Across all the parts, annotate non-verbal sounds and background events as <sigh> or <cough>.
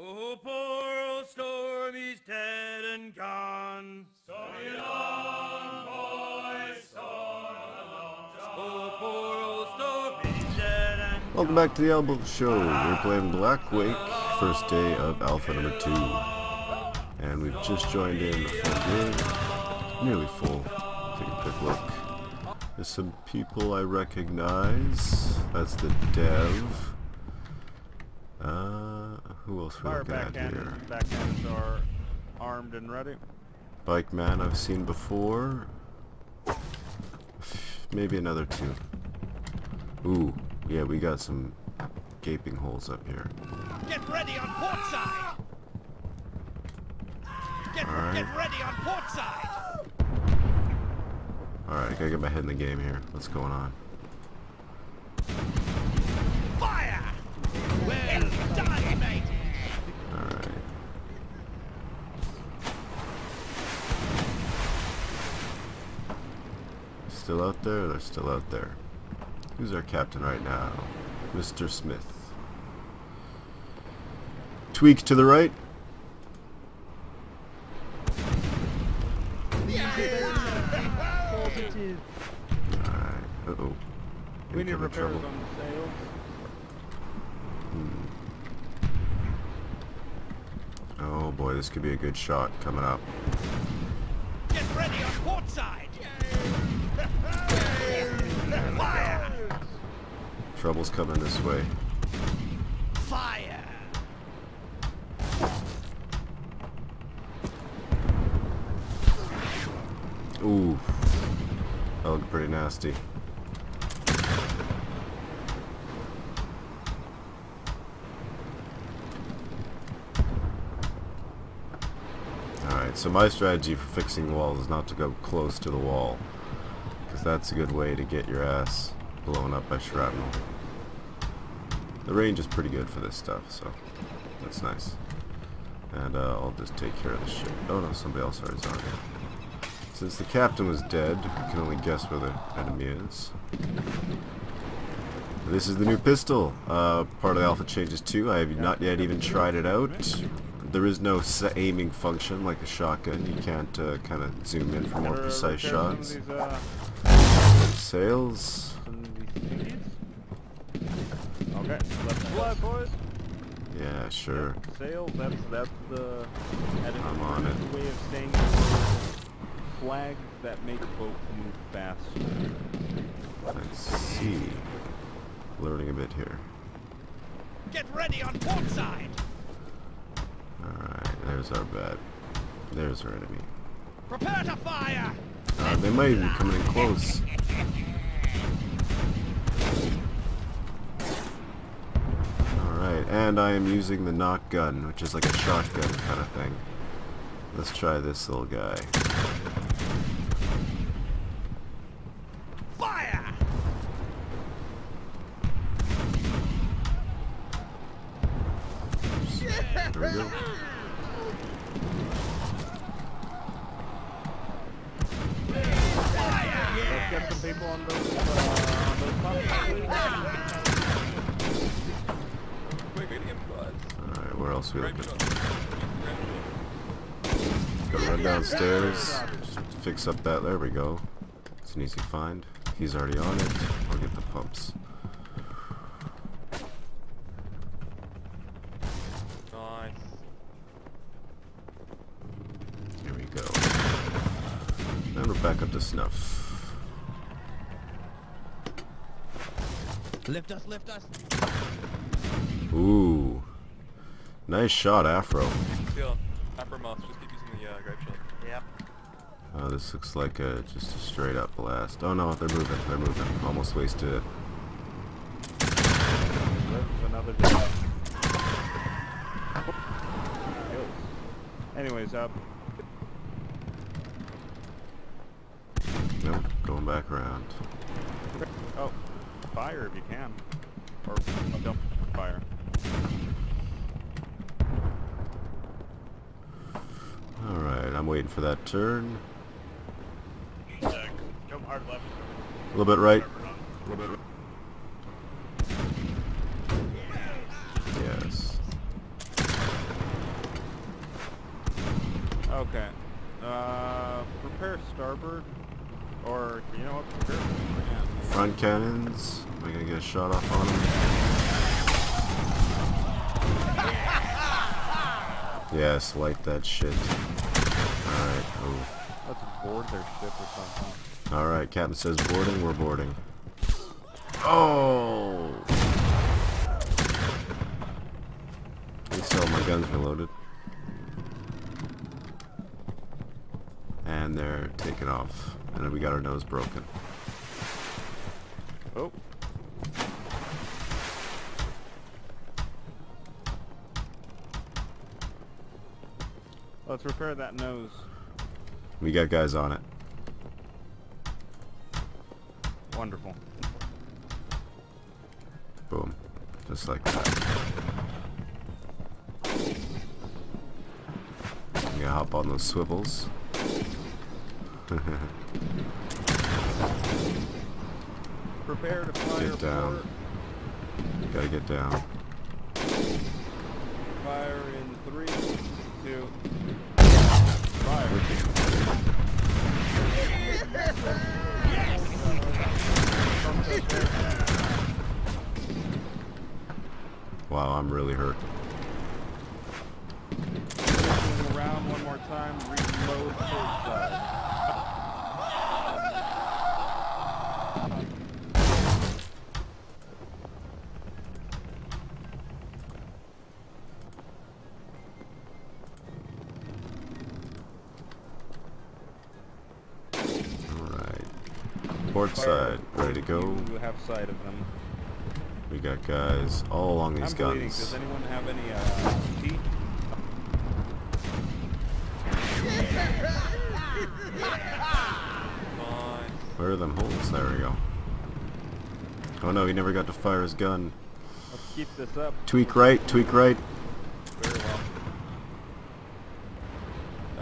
Oh, poor old Stormy's dead and gone. Stormy along, boys, storm along. Oh, poor old Stormy's dead and gone. Welcome back to the Alboe Show. We're playing Blackwake, first day of Alpha number two. And we've just joined in the full game. Nearly full. Take a quick look. There's some people I recognize. That's the dev. Uh, who else we Fire looking at here? backhanders, backhanders are armed and ready. Bike man I've seen before. Maybe another two. Ooh, yeah, we got some gaping holes up here. Get ready on port side! Get, Alright. get ready on port side! Alright, I gotta get my head in the game here. What's going on? Fire! Well done, mate! Alright. Still out there? They're still out there. Who's our captain right now? Mr. Smith. Tweak to the right. Alright. Uh-oh. We need repairs trouble. on the sails. Hmm. Oh boy, this could be a good shot coming up. Trouble's coming this way. Fire! Ooh. That looked pretty nasty. Alright, so my strategy for fixing walls is not to go close to the wall. Because that's a good way to get your ass blown up by shrapnel. The range is pretty good for this stuff, so that's nice. And uh, I'll just take care of the ship. Oh no, somebody else already on it. Since the captain was dead, we can only guess where the enemy is. This is the new pistol, uh, part of the Alpha Changes 2. I have not yet even tried it out. There is no aiming function like a shotgun. You can't uh, kind of zoom in for more precise shots. these, uh, let's fly, boys. Yeah, sure. Sail, that's that's the I'm on it. way of saying flags that make boats move faster. Let's see. Learning a bit here. Get ready on port side! Alright, there's our bad. There's our enemy. Prepare to fire! Uh, they might be coming in close. Alright, and I am using the nock gun, which is like a shotgun kind of thing. Let's try this little guy. Fire! There we go. Let's get some people on those uh, on those pumps, Alright, where else we looking? Gotta run downstairs, just fix up that, there we go. It's an easy find. He's already on it. I'll get the pumps. Nice. Here we go. And we're back up to snuff. Lift us, lift us! Ooh. Nice shot, Afro. Still, uppermost, just keep using the uh, grape shot. Yep. Oh, this looks like a, just a straight up blast. Oh no, they're moving, they're moving. Almost wasted it. Another Anyways, up. Nope, going back around. oh, fire if you can, or don't fire. Alright, I'm waiting for that turn. Jump hard left. A little bit right. A little bit right. Yes. Okay. Uh, prepare starboard. Or, you know what, prepare. Front cannons. Am I gonna get a shot off on them? Yes, light that shit. Alright, oh. Let's board their ship or something. Alright, Captain says boarding, we're boarding. Oh! At least all my guns are loaded. And they're taking off. And then we got our nose broken. Oh. Let's repair that nose. We got guys on it. Wonderful. Boom. Just like that. You gotta hop on those swivels. <laughs> Prepare to fire. Get down. Gotta get down. Fire in three, two, fire. Wow, I'm really hurt. Around one more time. Reload port side. Alright. Port side, ready to go. You have sight of them. We got guys all along these I'm bleeding. guns. Does anyone have any uh, tea? Fine. Where are them holes? There we go. Oh no, he never got to fire his gun. Let's keep this up. Tweak right, tweak right. Very well.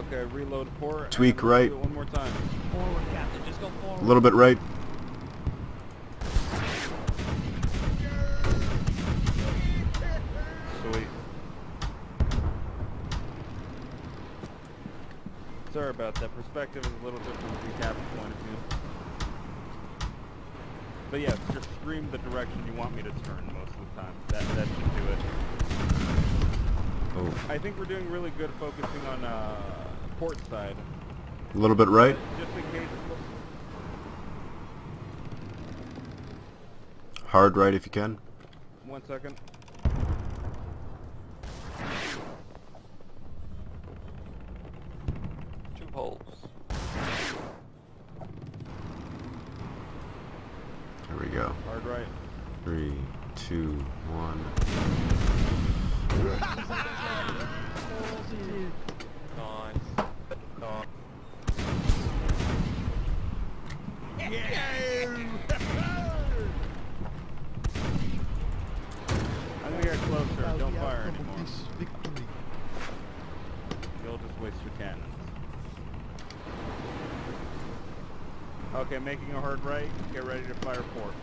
Okay, reload port. Tweak right. One more time. Forward, Captain. Just go forward. A little bit right. Sorry about that. Perspective is a little different from the captain's point of view. But yeah, just scream the direction you want me to turn most of the time. That that should do it. Oh, I think we're doing really good focusing on uh, port side. a little bit right. Just in case. Hard right if you can. One second. Two holes. Here we go. Hard right. Three, two, one. Nice. No. I'm gonna get closer. Don't fire anymore. You'll just waste your cannons. Okay, making a hard right. Get ready to fire port.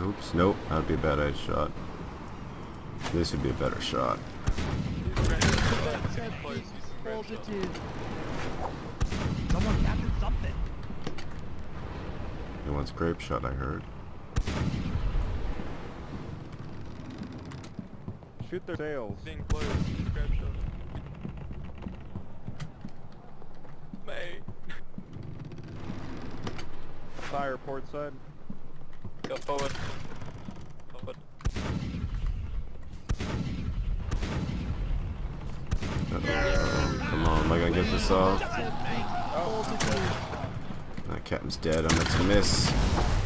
<laughs> Oops, nope. That would be a bad edge shot. This would be a better shot. Use grape shot. Please use grape shot. Someone, Captain, something. He wants grape shot, I heard. Shoot their tails. Being close. Grape shot. May. Fire port side. Go forward. Forward. Uh-oh. Come on, am I gonna get this off? Oh, that captain's dead. I'm meant to miss.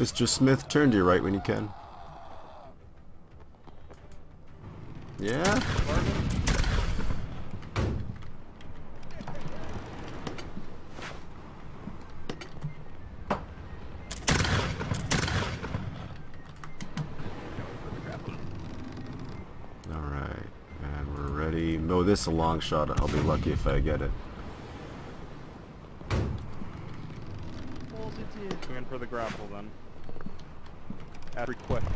Mr. Smith, turn to your right when you can. Yeah? Alright, and we're ready. No, this is a long shot. I'll be lucky if I get it. Positive. In for the grapple then. At request.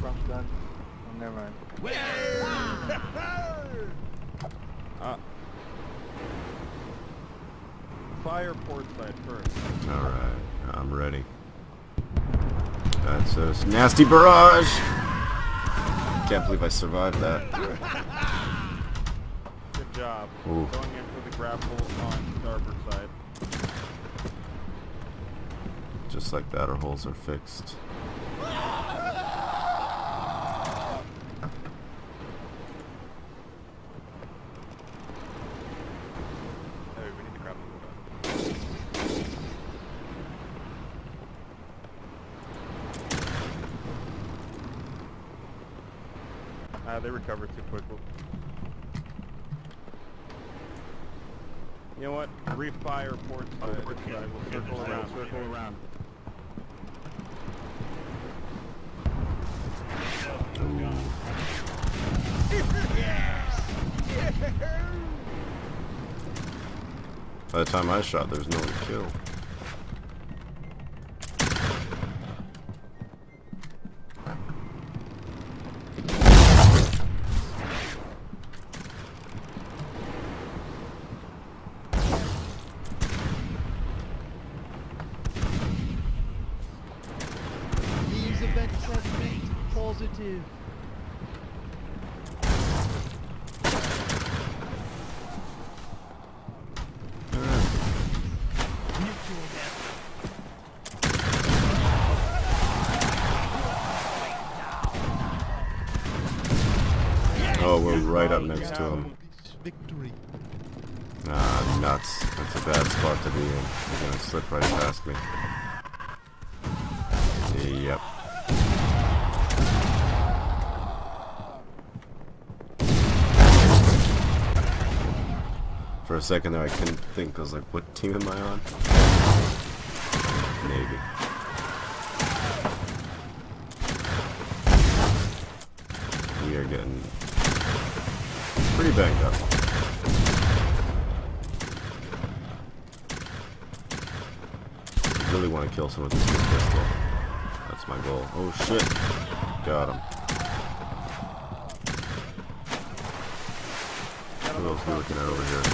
Rough gun. Oh, never mind. <laughs> Uh, fire port side first. Alright, I'm ready. That's a nasty barrage! Can't believe I survived that. Good job. Ooh. Going in for the grapple on starboard side. Just like that, our holes are fixed. Hey, we need to grapple. Ah, they recovered too quickly. You know what? Refire port side. side. We'll circle around. Circle around. By the time I shot, there's no one to kill. Right up next to him. Ah, nuts. That's a bad spot to be in. You're gonna slip right past me. Yep. For a second there, I couldn't think. I was like, what team am I on? Navy. We are getting pretty banged up. really want to kill someone with this pistol. That's my goal. Oh shit. Got him. Who else are we looking at over here?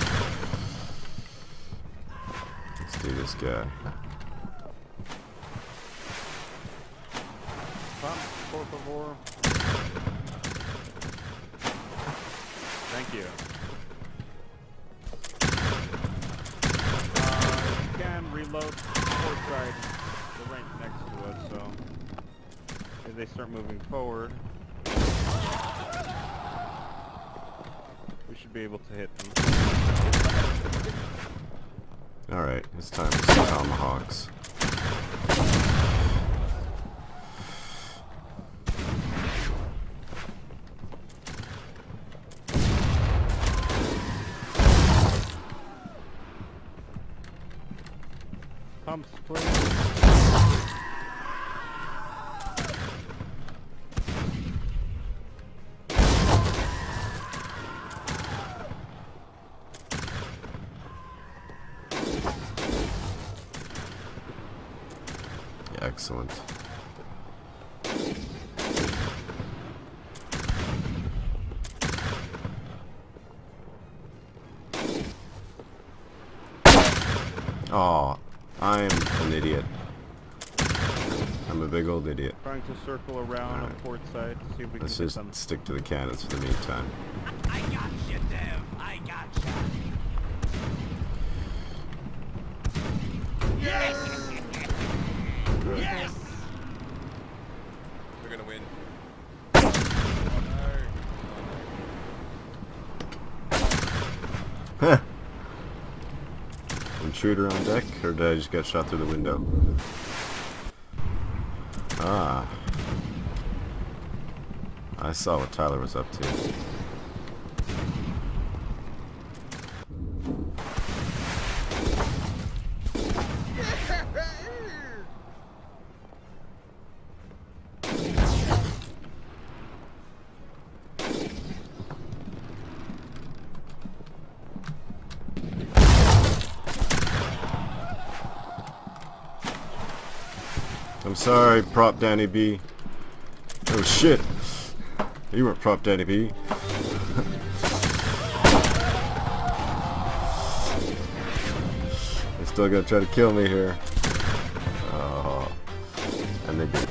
Let's do this guy. Por favor. Thank you. Uh, you can reload port side, the rank next to us, so if they start moving forward, we should be able to hit them. Alright, it's time for some tomahawks. Pumps, please. Excellent. Oh, I'm an idiot. I'm a big old idiot. Trying to circle around on port side to see if we Let's can get just stick to the cannons for the meantime. I got you, Dev. I got you. Yes! yes! We're gonna win. Intruder on deck, or did I just get shot through the window? Ah. I saw what Tyler was up to. I'm sorry, Prop Danny B. Oh shit. You weren't Prop Danny B. <laughs> They're still gonna try to kill me here. Oh. And they did.